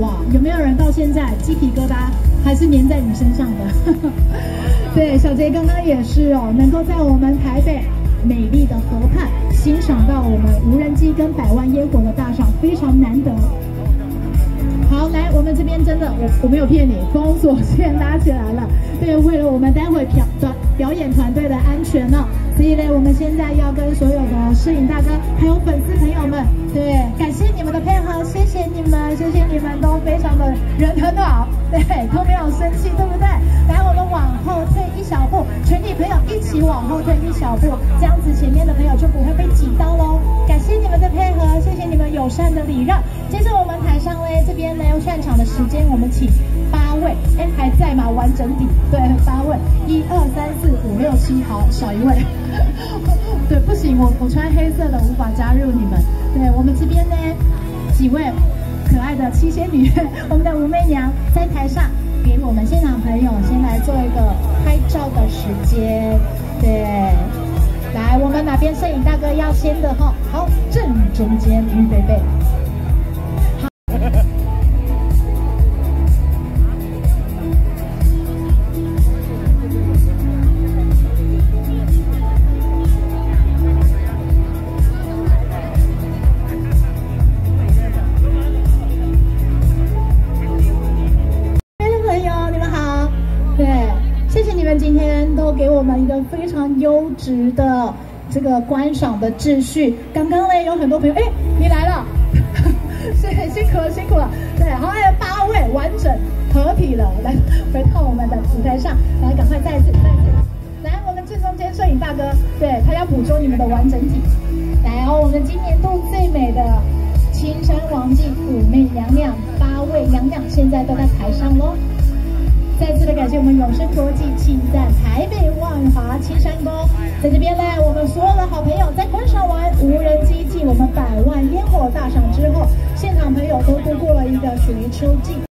哇，有没有人到现在鸡皮疙瘩还是粘在你身上的？对，小杰刚刚也是哦，能够在我们台北美丽的河畔欣赏到我们无人机跟百万烟火的大赏，非常难得。好，来，我们这边真的，我我没有骗你，封锁线拉起来了。对，为了我们待会表表表演团队的安全呢，所以呢，我们现在要跟所有的摄影大哥还有粉丝朋友们，对，感谢你们的配合，谢谢你们，谢谢你们都非常的人很好，对，都没有生气，对不对？来，我们往后退一小步，全体朋友一起往后退一小步，这样子前面的朋友就不会被挤到喽。感谢你们的配合，谢谢你们友善的礼让。接着我们台上嘞，这边呢串场的时间，我们请位，哎还在吗？完整体，对，八位，一二三四五六七，好，少一位，对，不行，我我穿黑色的无法加入你们。对我们这边呢，几位可爱的七仙女，我们的武媚娘在台上给我们现场朋友先来做一个拍照的时间，对。来，我们哪边摄影大哥要先的哈？好，正中间，预备备。今天都给我们一个非常优质的这个观赏的秩序。刚刚呢，有很多朋友，哎，你来了，是辛苦了，辛苦了。对，好，还有八位完整合体了，来回到我们的舞台上，来，赶快再次，再次，来，我们正中间摄影大哥，对他要捕捉你们的完整体。来，哦，我们今年度最美的青山王姬妩媚娘娘，八位娘娘现在都在台上喽。再次的感谢我们永生国际请在台北万华青山宫，在这边呢，我们所有的好朋友在观赏完无人机进我们百万烟火大赏之后，现场朋友都度过了一个属于秋季。